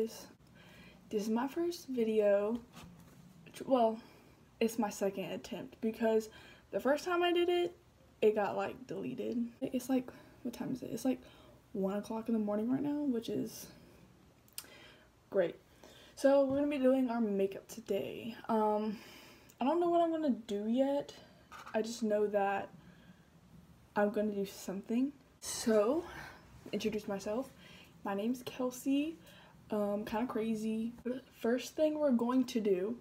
guys. This is my first video. Well, it's my second attempt because the first time I did it, it got like deleted. It's like, what time is it? It's like 1 o'clock in the morning right now, which is great. So we're to be doing our makeup today. Um, I don't know what I'm to do yet. I just know that I'm to do something. So, introduce myself. My name's Kelsey. Um, kind of crazy. First thing we're going to do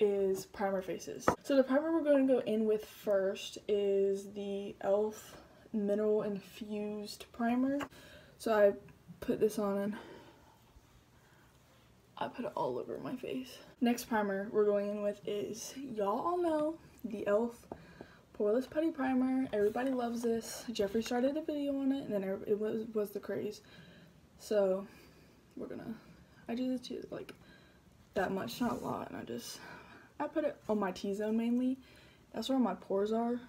is primer faces. So the primer we're going to go in with first is the e.l.f. Mineral Infused Primer. So I put this on and I put it all over my face. Next primer we're going in with is, y'all all know, the e.l.f. Poreless Putty Primer. Everybody loves this. Jeffree started a video on it and then it was, was the craze. So we're gonna, I just use like that much, not a lot, and I just, I put it on my T-zone mainly. That's where my pores are.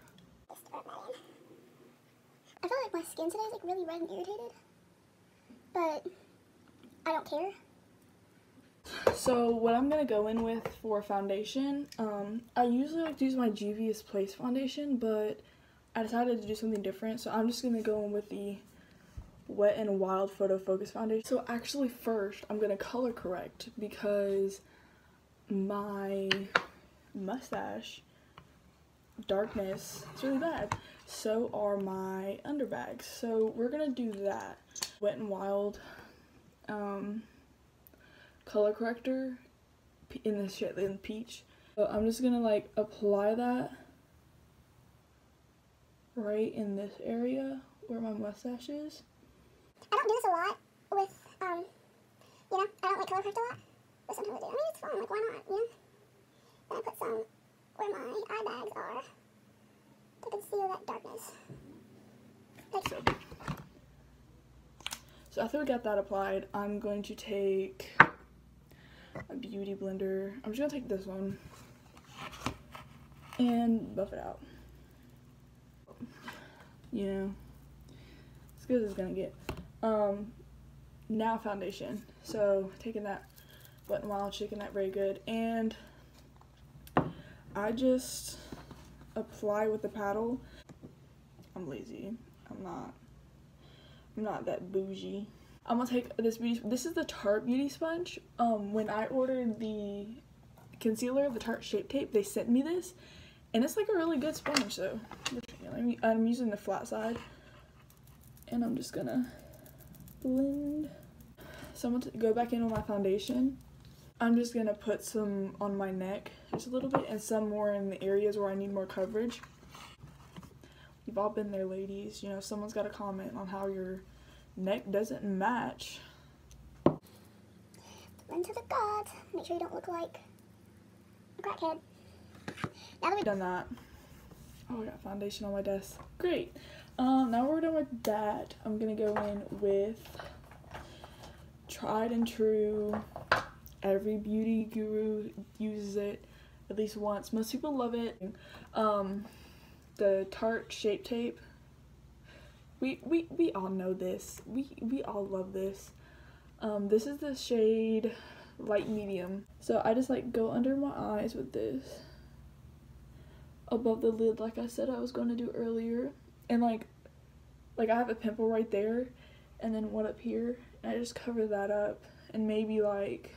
I feel like my skin today is like really red and irritated, but I don't care. So what I'm gonna go in with for foundation, um, I usually like to use my Juvia's Place foundation, but I decided to do something different, so I'm just gonna go in with the Wet and Wild Photo Focus Foundation. So actually first, I'm to color correct because my mustache darkness is really bad. So are my underbags. So we're to do that. Wet and Wild um, color corrector in the shade in peach. So I'm just to like apply that right in this area where my mustache is. I don't do this a lot with, um, you know, I don't like color correct a lot, but sometimes I do. I mean, it's fun, like, why not, you know? Then I put some where my eye bags are to conceal that darkness. Like so. So after we got that applied, I'm going to take a beauty blender. I'm just gonna take this one and buff it out. You know, as good as it's gonna get. Um, now foundation. So taking that Wet n Wild, shaking that very good, and I just apply with the paddle. I'm lazy. I'm not. I'm not that bougie. I'm gonna take this beauty. This is the Tarte beauty sponge. Um, when I ordered the concealer, the Tarte Shape Tape, they sent me this, and it's like a really good sponge. So I'm using the flat side, and I'm just gonna blend. So I'm going to go back in on my foundation. I'm just going to put some on my neck, just a little bit, and some more in the areas where I need more coverage. We've all been there, ladies. You know, someone's got to comment on how your neck doesn't match. Blend to the gods. Make sure you don't look like a crackhead. Now that we've done that, oh, I got foundation on my desk. Great. Um, now we're done with that. I'm gonna go in with tried and true. Every beauty guru uses it at least once. Most people love it. Um, the Tarte Shape Tape. We, we, we all know this. We, we all love this. Um, this is the shade light medium. So I just like go under my eyes with this above the lid like I said I was going to do earlier and like like I have a pimple right there and then one up here and I just cover that up and maybe like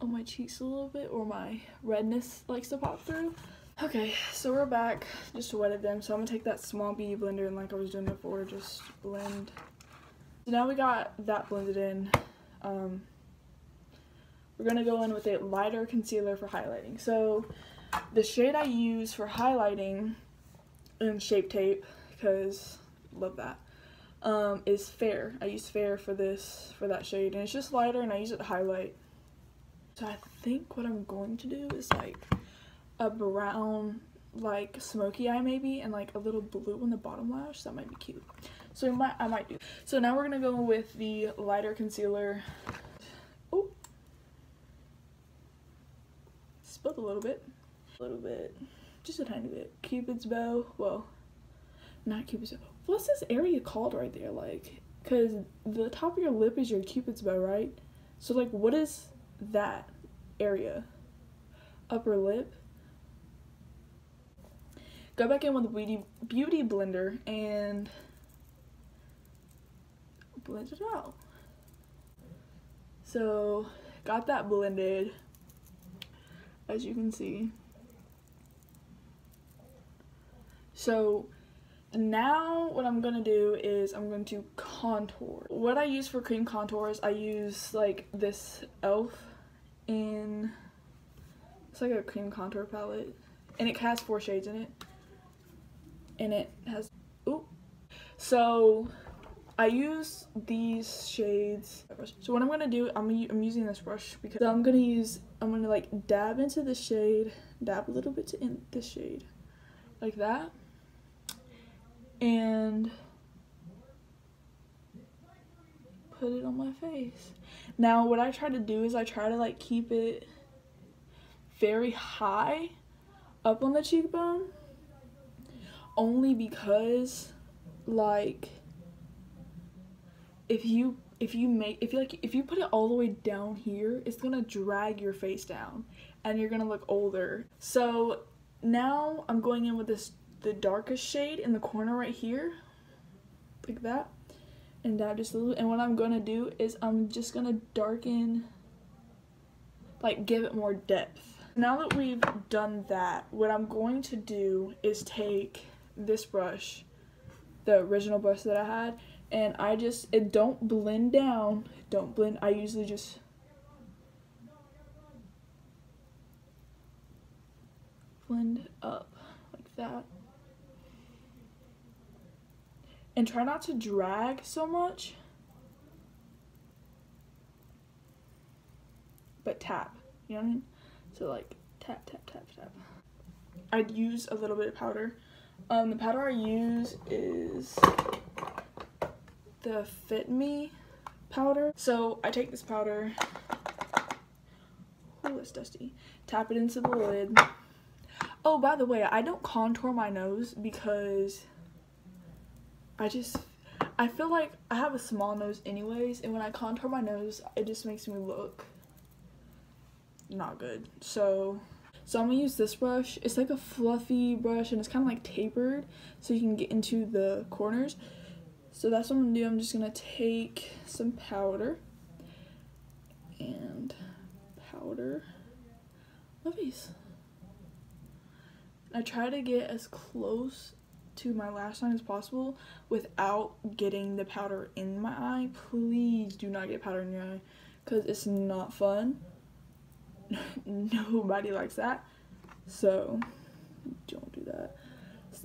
on my cheeks a little bit or my redness likes to pop through. Okay, so we're back. Just wetted them. So I'm gonna take that small beauty blender and like I was doing before, just blend. So now we got that blended in. Um, we're gonna go in with a lighter concealer for highlighting. So the shade I use for highlighting and Shape Tape, because love that, um, is Fair. I use Fair for this, for that shade, and it's just lighter, and I use it to highlight. So I think what I'm going to do is like a brown, like smoky eye maybe, and like a little blue on the bottom lash. That might be cute. So I might, I might do. So now we're gonna go with the lighter concealer. Oh, spilled a little bit a little bit, just a tiny bit. Cupid's bow, well, not Cupid's bow. What's this area called right there? Like, because the top of your lip is your cupid's bow, right? So like, what is that area? Upper lip. Go back in with the beauty beauty blender and blend it out. So got that blended, as you can see. So now what I'm gonna do is I'm going to contour. What I use for cream contours, I use like this e.l.f. in, it's like a cream contour palette. And it has four shades in it. And it has, ooh. So I use these shades. So what I'm gonna do, I'm, I'm using this brush because I'm gonna use, I'm gonna like dab into the shade, dab a little bit in this shade, like that and put it on my face. Now what I try to do is I try to like keep it very high up on the cheekbone only because like if you if you make if you like if you put it all the way down here it's gonna drag your face down and you're gonna look older so now I'm going in with this the darkest shade in the corner right here like that. And dab just a little and what I'm gonna do is I'm just gonna darken like give it more depth. Now that we've done that what I'm going to do is take this brush the original brush that I had and I just it don't blend down. Don't blend I usually just blend up like that and try not to drag so much. But tap, you know what I mean? So like tap, tap, tap, tap. I'd use a little bit of powder. Um, the powder I use is the Fit Me powder. So I take this powder, oh it's dusty, tap it into the lid. Oh, by the way, I don't contour my nose because I just I feel like I have a small nose anyways and when I contour my nose it just makes me look not good. So so I'm gonna use this brush. It's like a fluffy brush and it's kind of like tapered so you can get into the corners. So that's what I'm gonna do. I'm just gonna take some powder and powder my face I try to get as close to my lash line as possible without getting the powder in my eye. Please do not get powder in your eye because it's not fun. Nobody likes that. So don't do that.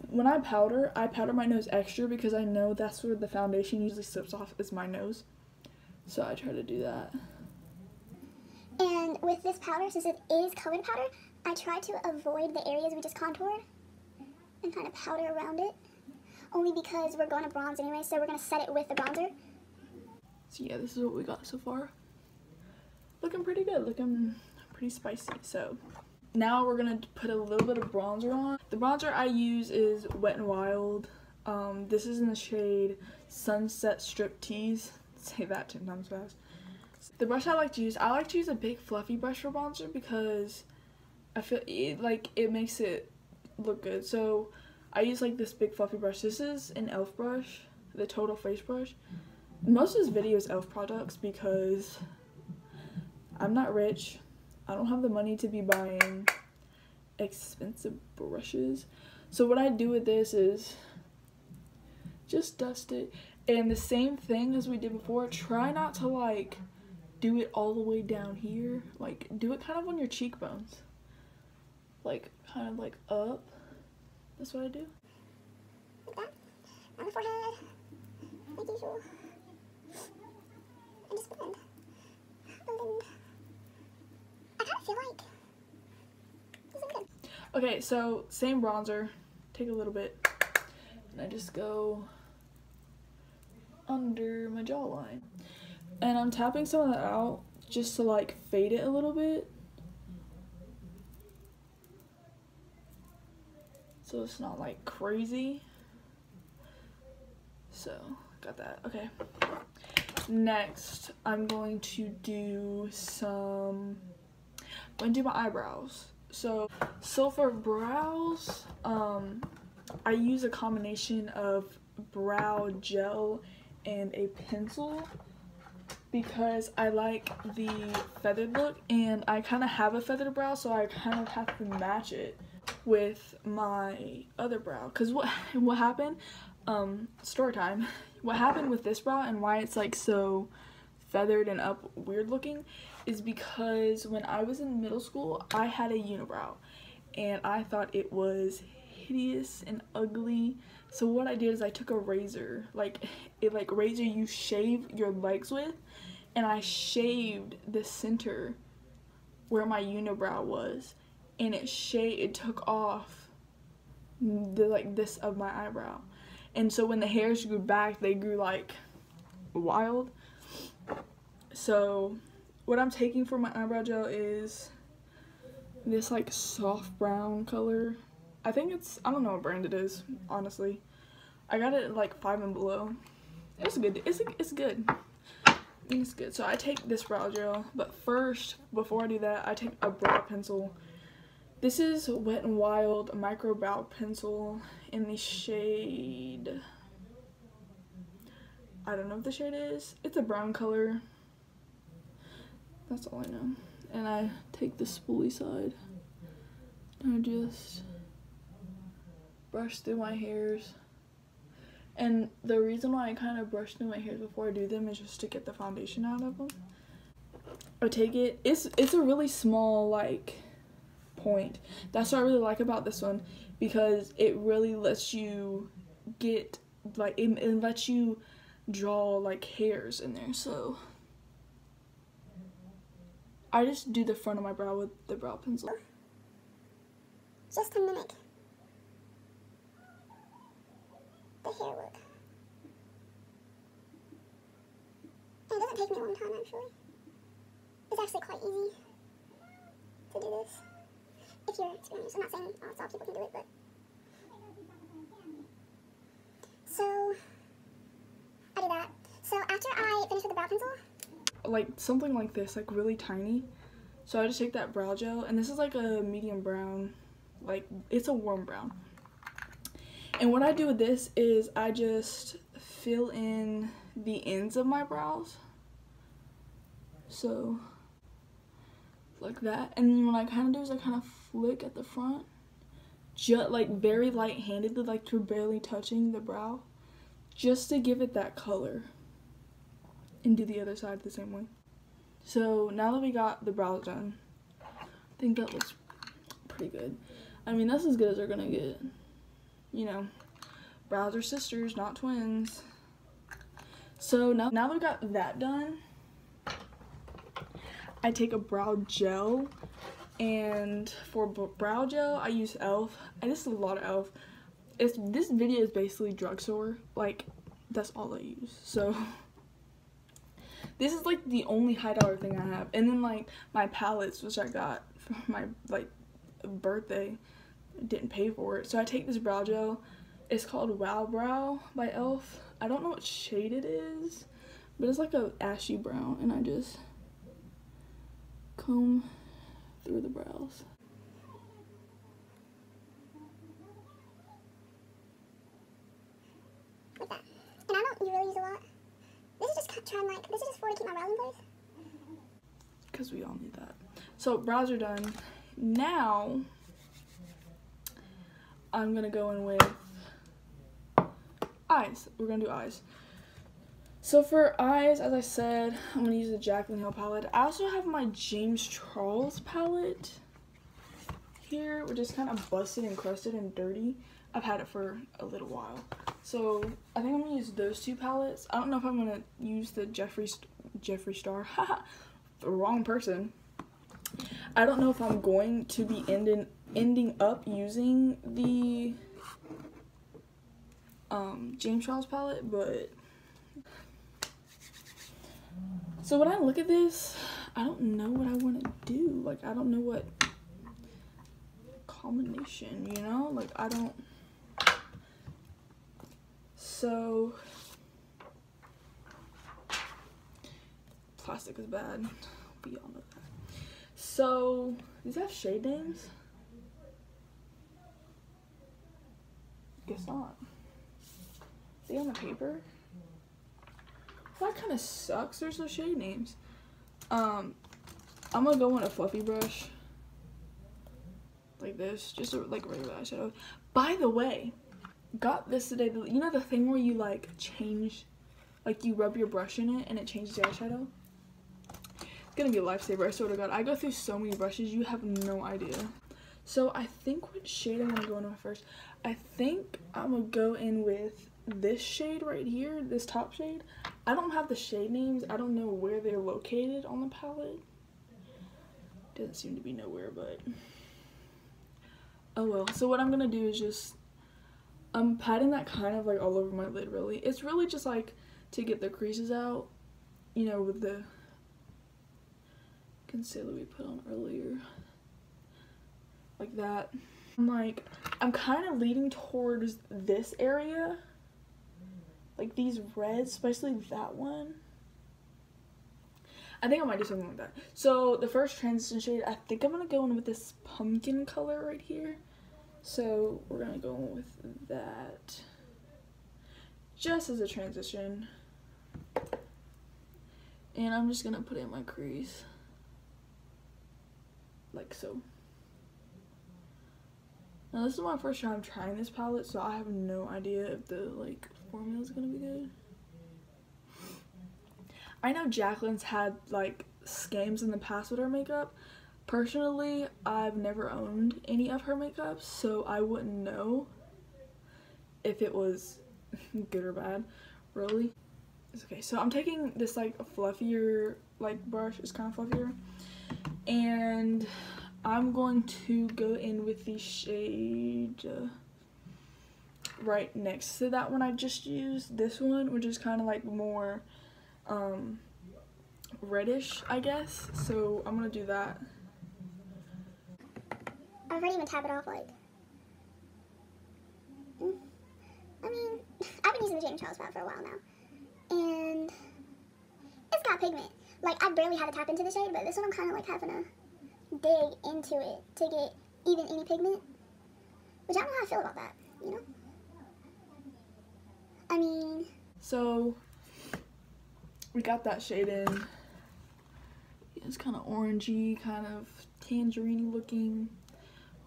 When I powder, I powder my nose extra because I know that's where the foundation usually slips off is my nose. So I try to do that. And with this powder, since it is colored powder, I try to avoid the areas we just contoured and kind of powder around it. Only because we're going to bronze anyway, so we're going to set it with the bronzer. So yeah, this is what we got so far. Looking pretty good, looking pretty spicy. So now we're going to put a little bit of bronzer on. The bronzer I use is Wet n Wild. Um, this is in the shade Sunset Strip Tease. Say that 10 times fast. The brush I like to use, I like to use a big fluffy brush for bronzer because I feel it, like it makes it look good. So I use like this big fluffy brush. This is an e.l.f. brush, the Total Face Brush. Most of this video is e.l.f. products because I'm not rich. I don't have the money to be buying expensive brushes. So what I do with this is just dust it. And the same thing as we did before, try not to like do it all the way down here. Like do it kind of on your cheekbones. Like kind of like up. That's what I do. On the forehead. Like usual. And just blend. Blend. I kind of feel like this is good. Okay, so same bronzer. Take a little bit. And I just go under my jawline. And I'm tapping some of that out just to like fade it a little bit. So it's not like crazy. So got that. Okay. Next, I'm going to do some. I'm going to do my eyebrows. So, so for brows, um, I use a combination of brow gel and a pencil because I like the feathered look and I kind of have a feathered brow so I kind of have to match it with my other brow. Because what what happened um story time what happened with this brow and why it's like so feathered and up weird looking is because when I was in middle school I had a unibrow and I thought it was hideous and ugly. So what I did is I took a razor like it like razor you shave your legs with and I shaved the center where my unibrow was and it shaved it took off the like this of my eyebrow. And so when the hairs grew back they grew like wild. So what I'm taking for my eyebrow gel is this like soft brown color. I think it's I don't know what brand it is honestly. I got it like five and below. It's good it's it's good. It's good. So I take this brow gel but first before I do that I take a brow pencil this is Wet n Wild Micro Brow Pencil in the shade, I don't know what the shade is. It's a brown color. That's all I know. And I take the spoolie side and I just brush through my hairs. And the reason why I kind of brush through my hairs before I do them is just to get the foundation out of them. I take it, it's, it's a really small like point. That's what I really like about this one because it really lets you get like it, it lets you draw like hairs in there. So I just do the front of my brow with the brow pencil. Just to mimic the hair look. It doesn't take me a long time actually. It's actually quite easy to do this if you're experienced. I'm not saying oh, all people can do it, but. So, I that. So after I finish with the brow pencil, like something like this, like really tiny. So I just take that brow gel, and this is like a medium brown, like it's a warm brown. And what I do with this is I just fill in the ends of my brows. So like that. And then what I kind of do is I kind of flick at the front. Just like very light-handedly, like you're barely touching the brow. Just to give it that color. And do the other side the same way. So now that we got the brows done, I think that looks pretty good. I mean, that's as good as they're gonna get. You know, brows are sisters, not twins. So now, now that we got that done, I take a brow gel and for brow gel I use e.l.f. and this is a lot of e.l.f. It's, this video is basically drugstore like that's all I use so this is like the only high dollar thing I have and then like my palettes which I got for my like birthday didn't pay for it so I take this brow gel it's called Wow Brow by e.l.f. I don't know what shade it is but it's like a ashy brown and I just comb through the brows. Like that. And I don't really use a lot. This is just trying like, this is just for to keep my brows in place. Because we all need that. So brows are done. Now, I'm going to go in with eyes. We're going to do eyes. So for eyes, as I said, I'm going to use the Jaclyn Hill palette. I also have my James Charles palette here, which is kind of busted and crusted and dirty. I've had it for a little while. So I think I'm going to use those two palettes. I don't know if I'm going to use the Jeffree, Jeffree Star. the wrong person. I don't know if I'm going to be ending, ending up using the um, James Charles palette, but so when I look at this, I don't know what I want to do. Like, I don't know what combination, you know? Like, I don't... So... Plastic is bad. We all know that. So, does that have shade names? Guess not. See on the paper? That kind of sucks. There's no shade names. Um, I'm gonna go in a fluffy brush. Like this. Just a, like regular eyeshadow. By the way, got this today. You know the thing where you like change, like you rub your brush in it and it changes the eyeshadow? It's gonna be a lifesaver, I swear to god. I go through so many brushes, you have no idea. So I think what shade I'm gonna go in with first. I think I'm gonna go in with this shade right here, this top shade. I don't have the shade names. I don't know where they're located on the palette. Doesn't seem to be nowhere, but oh well. So what I'm gonna do is just I'm patting that kind of like all over my lid really. It's really just like to get the creases out, you know, with the concealer we put on earlier. Like that. I'm like, I'm kind of leaning towards this area. Like these reds, especially that one. I think I might do something like that. So the first transition shade, I think I'm going to go in with this pumpkin color right here. So we're going to go in with that just as a transition. And I'm just going to put in my crease. Like so. Now this is my first time trying this palette, so I have no idea if the like formula is gonna be good. I know Jaclyn's had like scams in the past with her makeup. Personally, I've never owned any of her makeup, so I wouldn't know if it was good or bad, really. It's okay, so I'm taking this like fluffier like brush, it's kind of fluffier, and I'm going to go in with the shade uh, right next to that one I just used. This one, which is kind of like more um, reddish, I guess. So I'm going to do that. I've already even tap it off like... Mm, I mean, I've been using the James Charles palette for a while now. And it's got pigment. Like, I barely had to tap into the shade, but this one I'm kind of like having a dig into it to get even any pigment. Which I don't know how I feel about that, you know? I mean... So, we got that shade in. It's kind of orangey, kind of tangerine looking,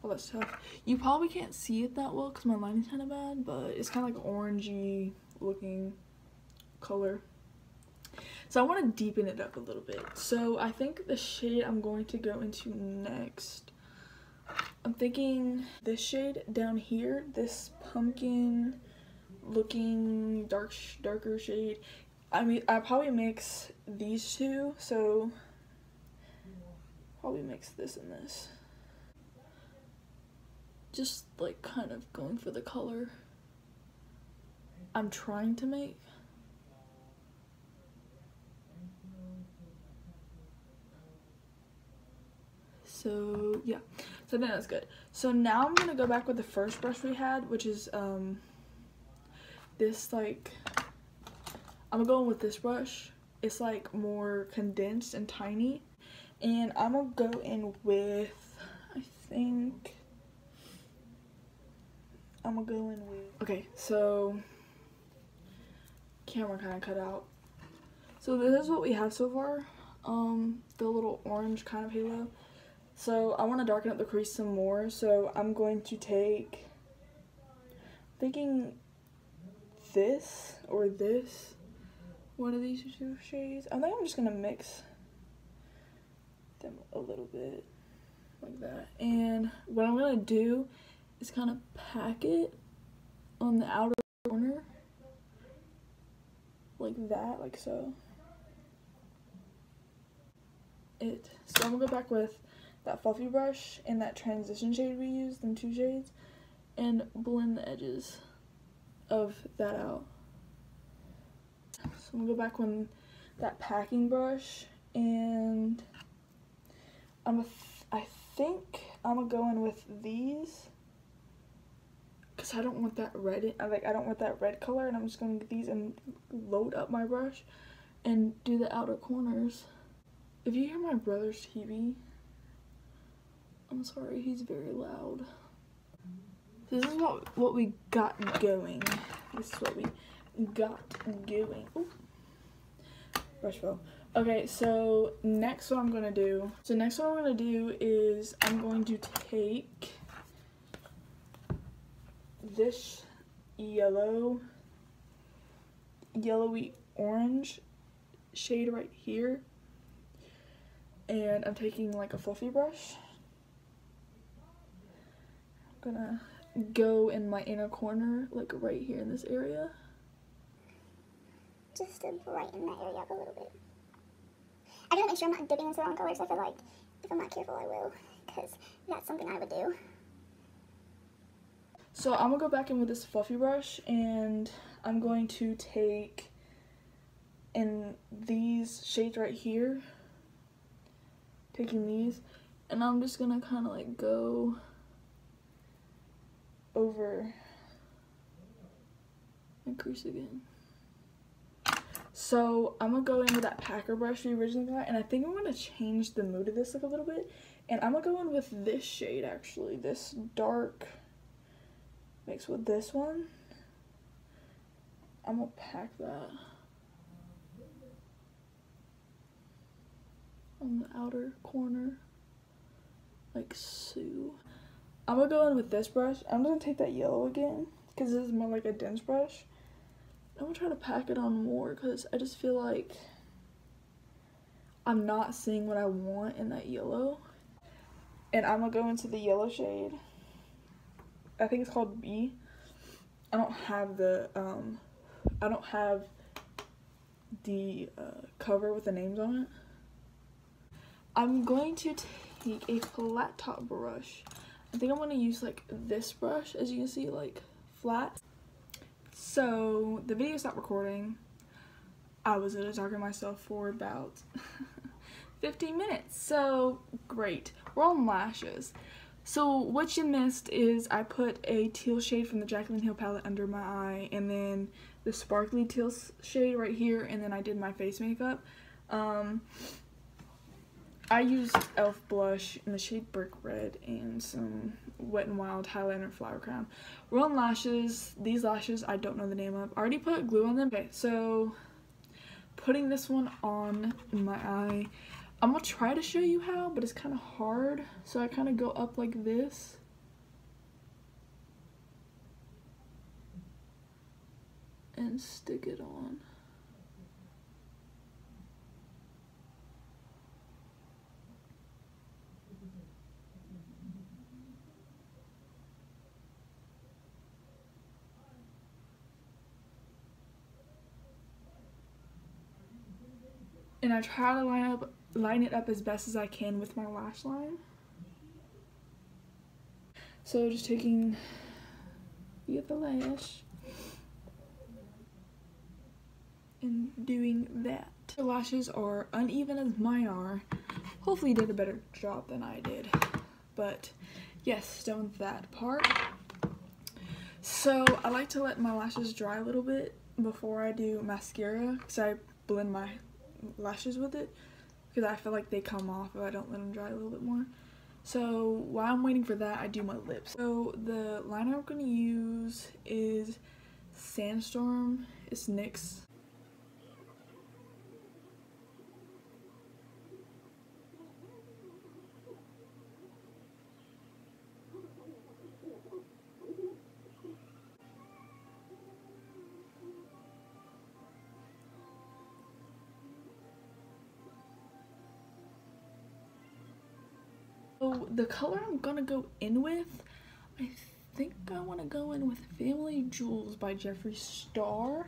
all that stuff. You probably can't see it that well because my line is kind of bad, but it's kind of like orangey looking color. So I want to deepen it up a little bit. So I think the shade I'm going to go into next, I'm thinking this shade down here, this pumpkin looking dark, darker shade. I mean, I probably mix these two, so probably mix this and this. Just like kind of going for the color I'm trying to make. So yeah, so then that's good. So now I'm gonna go back with the first brush we had, which is um this like I'm going with this brush. It's like more condensed and tiny, and I'm gonna go in with I think I'm gonna go in with okay. So camera kind of cut out. So this is what we have so far. Um, the little orange kind of halo. So I want to darken up the crease some more, so I'm going to take, thinking this or this, one of these two shades. I think I'm just going to mix them a little bit like that. And what I'm going to do is kind of pack it on the outer corner like that, like so. It. So I'm to go back with that fluffy brush and that transition shade we used, them two shades, and blend the edges of that out. So I'm gonna go back with that packing brush and I'm a I think I'm gonna go in with these because I don't want that red I like I don't want that red color and I'm just gonna get these and load up my brush and do the outer corners. If you hear my brother's TV, I'm sorry, he's very loud. This is what what we got going. This is what we got going. Ooh. Brush fell. Okay, so next what I'm gonna do. So next what I'm gonna do is I'm going to take this yellow, yellowy orange shade right here. And I'm taking like a fluffy brush. I'm gonna go in my inner corner, like right here in this area. Just to brighten that area up a little bit. I gotta make sure I'm not dipping into the wrong colors. I feel like if I'm not careful, I will. Because that's something I would do. So I'm gonna go back in with this fluffy brush and I'm going to take in these shades right here, taking these, and I'm just gonna kind of like go over and crease again. So I'm gonna go in with that packer brush we originally got, and I think I'm gonna change the mood of this like a little bit. And I'm gonna go in with this shade actually, this dark mix with this one. I'm gonna pack that on the outer corner, like so. I'm gonna go in with this brush. I'm gonna take that yellow again, because this is more like a dense brush. I'm gonna try to pack it on more, because I just feel like I'm not seeing what I want in that yellow. And I'm gonna go into the yellow shade. I think it's called B. I don't have the um I don't have the uh, cover with the names on it. I'm going to take a flat top brush. I think I'm going to use like this brush as you can see like flat. So the video stopped recording. I was going to talk to myself for about 15 minutes. So great. We're on lashes. So what you missed is I put a teal shade from the Jaclyn Hill palette under my eye and then the sparkly teal shade right here and then I did my face makeup. Um, I used e.l.f. blush in the shade Brick Red and some Wet n Wild highlighter Flower Crown. We're on lashes. These lashes I don't know the name of. I already put glue on them. Okay, so putting this one on my eye. I'm gonna try to show you how, but it's kind of hard. So I kind of go up like this. And stick it on. And I try to line up line it up as best as I can with my lash line. So just taking the other lash and doing that. The lashes are uneven as mine are. Hopefully you did a better job than I did. But yes, done that part. So I like to let my lashes dry a little bit before I do mascara because I blend my lashes with it because I feel like they come off if I don't let them dry a little bit more. So while I'm waiting for that, I do my lips. So the liner I'm going to use is Sandstorm. It's NYX the color I'm gonna go in with, I think I want to go in with Family Jewels by Jeffree Star.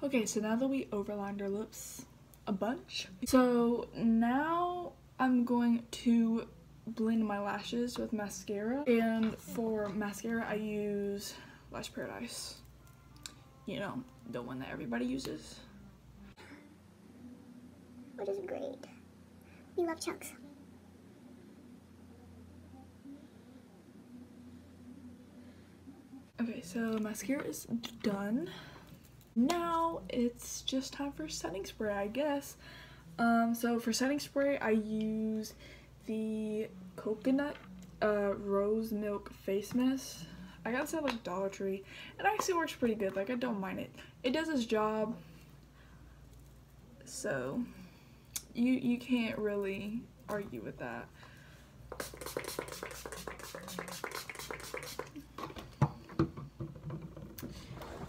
Okay, so now that we overlined our lips, a bunch. So now I'm going to blend my lashes with mascara. And for mascara, I use Lash Paradise. You know, the one that everybody uses. Which is great. We love chunks. Okay, so mascara is done. Now it's just time for setting spray, I guess. Um, so for setting spray, I use the coconut uh, rose milk face mist. I got this at like Dollar Tree. It actually works pretty good. Like I don't mind it. It does its job. So you you can't really argue with that.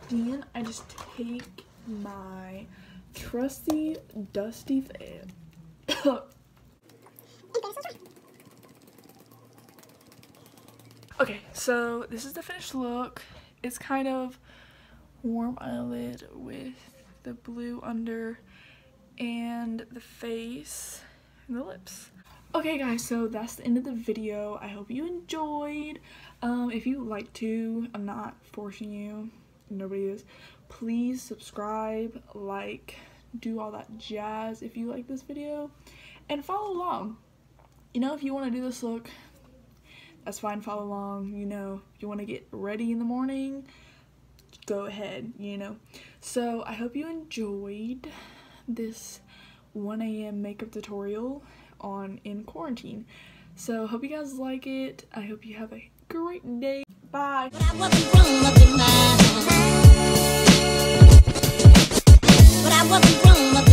Then I just take my trusty dusty fan. okay, so this is the finished look. It's kind of warm eyelid with the blue under and the face and the lips. Okay guys, so that's the end of the video. I hope you enjoyed. Um, if you like to, I'm not forcing you, nobody is. Please subscribe, like, do all that jazz if you like this video, and follow along. You know, if you want to do this look, that's fine, follow along. You know, if you want to get ready in the morning, go ahead, you know. So, I hope you enjoyed this 1 a.m. makeup tutorial on in quarantine. So hope you guys like it. I hope you have a great day. Bye. But I wasn't wrong.